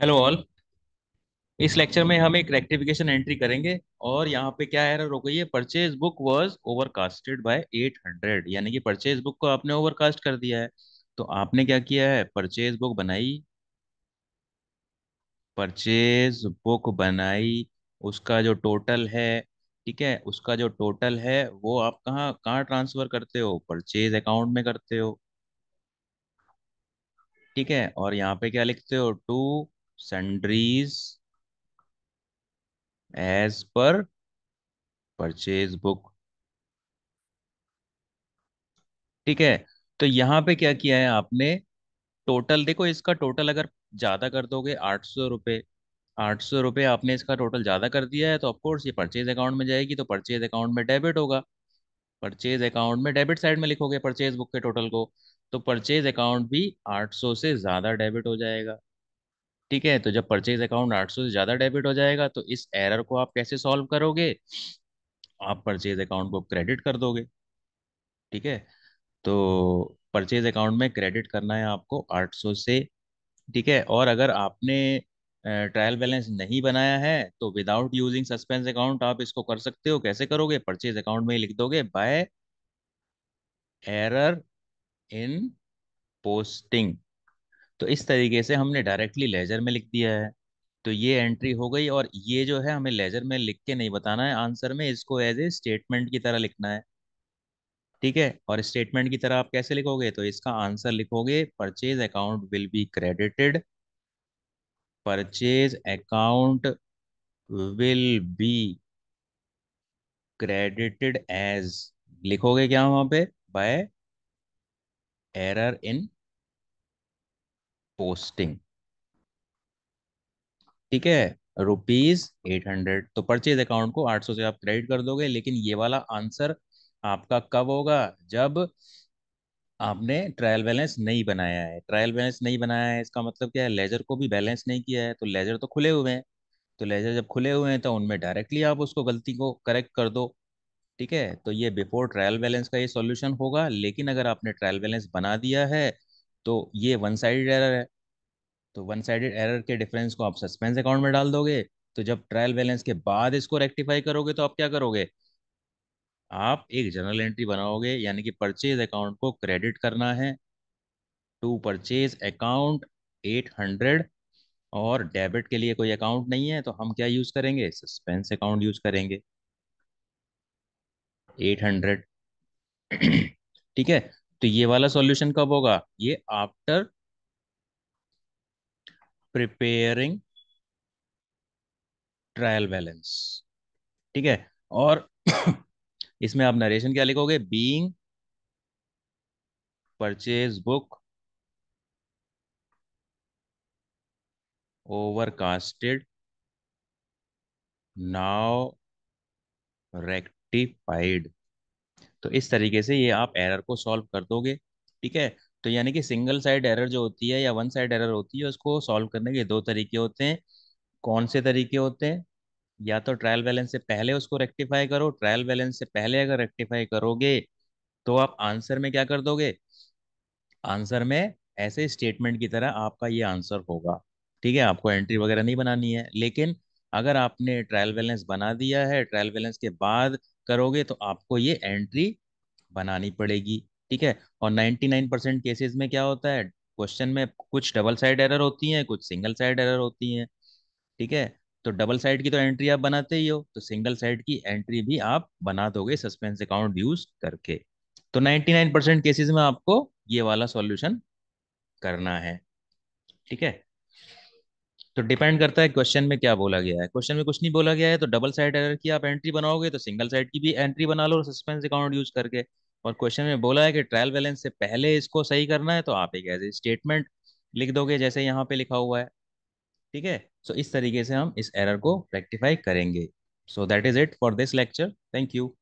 Hello all इस lecture में हम एक रेक्टिफिकेशन एंट्री करेंगे और यहाँ पे क्या एरर हो गई है purchase book was overcasted by 800 यानी कि परचेज बुक को आपने ओवरकास्ट कर दिया है। तो आपने क्या किया है? परचेज बुक बनाई। परचेज बुक बनाई। उसका जो टोटल है, ठीक है? उसका जो टोटल है, वो आप कहाँ कहाँ ट्रांसफ़र करते हो? परचेज अकाउंट में करते हो। ठीक है? और यहाँ पे क्या लिखते हो? टू सन्ड्रीज एज पर परचेज बुक ठीक है? तो यहाँ पे क्या किया है आपने? टोटल देखो इसका टोटल अगर ज़्यादा कर दोगे, आठ सौ रुपये आठ सौ रुपये आपने इसका टोटल ज़्यादा कर दिया है तो ऑफकोर्स ये परचेज अकाउंट में जाएगी तो परचेज अकाउंट में डेबिट होगा। परचेज अकाउंट में डेबिट साइड में लिखोगे परचेज बुक के टोटल को तो परचेज अकाउंट भी आठ सौ से ज़्यादा डेबिट हो जाएगा। ठीक है तो जब परचेज अकाउंट आठ सौ से ज़्यादा डेबिट हो जाएगा तो इस एरर को आप कैसे सॉल्व करोगे? आप परचेज अकाउंट को क्रेडिट कर दोगे, ठीक है? तो परचेज अकाउंट में क्रेडिट करना है आपको 800 से ठीक है? और अगर आपने ट्रायल बैलेंस नहीं बनाया है तो विदाउट यूजिंग सस्पेंस अकाउंट आप इसको कर सकते हो। कैसे करोगे? परचेज अकाउंट में ही लिख दोगे बाय एरर इन पोस्टिंग तो इस तरीके से हमने डायरेक्टली लेजर में लिख दिया है। तो ये एंट्री हो गई और ये जो है हमें लेजर में लिख के नहीं बताना है। आंसर में इसको एज ए स्टेटमेंट की तरह लिखना है। ठीक है? और स्टेटमेंट की तरह आप कैसे लिखोगे? तो इसका आंसर लिखोगे purchase account will be credited purchase account will be credited as लिखोगे क्या वहाँ पे? बाय एरर इन पोस्टिंग ठीक है? रुपीज़ एट हंड्रेड तो परचेज अकाउंट को आठ सौ से आप क्रेडिट कर दोगे, लेकिन ये वाला आंसर आपका कब होगा? जब आपने ट्रायल बैलेंस नहीं बनाया है। ट्रायल बैलेंस नहीं बनाया है, इसका मतलब क्या है? लेजर को भी बैलेंस नहीं किया है तो लेजर तो खुले हुए हैं। तो लेजर जब खुले हुए हैं तो उनमें डायरेक्टली आप उसको गलती को करेक्ट कर दो। ठीक है? तो ये बिफोर ट्रायल बैलेंस का ये सॉल्यूशन होगा, लेकिन अगर आपने ट्रायल बैलेंस बना दिया है तो ये वन साइडेड एरर है। तो वन साइडेड एरर के डिफरेंस को आप सस्पेंस अकाउंट में डाल दोगे तो जब ट्रायल बैलेंस के बाद इसको रेक्टिफाई करोगे तो आप क्या करोगे? आप एक जर्नल एंट्री बनाओगे, यानी कि परचेज अकाउंट को क्रेडिट करना है। To purchase account eight hundred और डेबिट के लिए कोई अकाउंट नहीं है तो हम क्या यूज़ करेंगे? सस्पेंस अकाउंट यूज़ करेंगे। एट हंड्रेड ठीक है? तो ये वाला सॉल्यूशन कब होगा? ये आफ्टर प्रिपेयरिंग ट्रायल बैलेंस ठीक है? और इसमें आप नरेशन क्या लिखोगे? Being purchase book overcasted now rectified तो इस तरीके से ये आप एरर को सॉल्व कर दोगे, ठीक है? तो यानी कि सिंगल साइड एरर जो होती है या वन साइड एरर होती है, उसको सॉल्व करने के दो तरीके होते हैं। कौन से तरीके होते हैं? या तो ट्रायल बैलेंस से पहले उसको रेक्टिफाई करो ट्रायल बैलेंस से पहले अगर रेक्टिफाई करोगे तो आप आंसर में क्या कर दोगे? आंसर में ऐसे स्टेटमेंट की तरह आपका ये आंसर होगा, ठीक है? आपको एंट्री वगैरह नहीं बनानी है। लेकिन अगर आपने ट्रायल बैलेंस बना दिया है ट्रायल बैलेंस के बाद करोगे तो आपको ये एंट्री बनानी पड़ेगी, ठीक है? और 99% परसेंट केसेस में क्या होता है? क्वेश्चन में कुछ डबल साइड एरर होती हैं, कुछ सिंगल साइड एरर होती हैं, ठीक है? तो डबल साइड की तो एंट्री आप बनाते ही हो तो सिंगल साइड की एंट्री भी आप बना दोगे सस्पेंस अकाउंट यूज़ करके। तो 99% परसेंट केसेस में आपको ये वाला सॉल्यूशन करना है, ठीक है? तो डिपेंड करता है क्वेश्चन में क्या बोला गया है। क्वेश्चन में कुछ नहीं बोला गया है तो डबल साइड एरर की आप एंट्री बनाओगे तो सिंगल साइड की भी एंट्री बना लो सस्पेंस अकाउंट यूज़ करके। और क्वेश्चन में बोला है कि ट्रायल बैलेंस से पहले इसको सही करना है तो आप एक ऐसे स्टेटमेंट लिख दोगे जैसे यहाँ पे लिखा हुआ है। ठीक है? सो इस तरीके से हम इस एरर को रेक्टिफाई करेंगे। So that is it for this lecture. Thank you.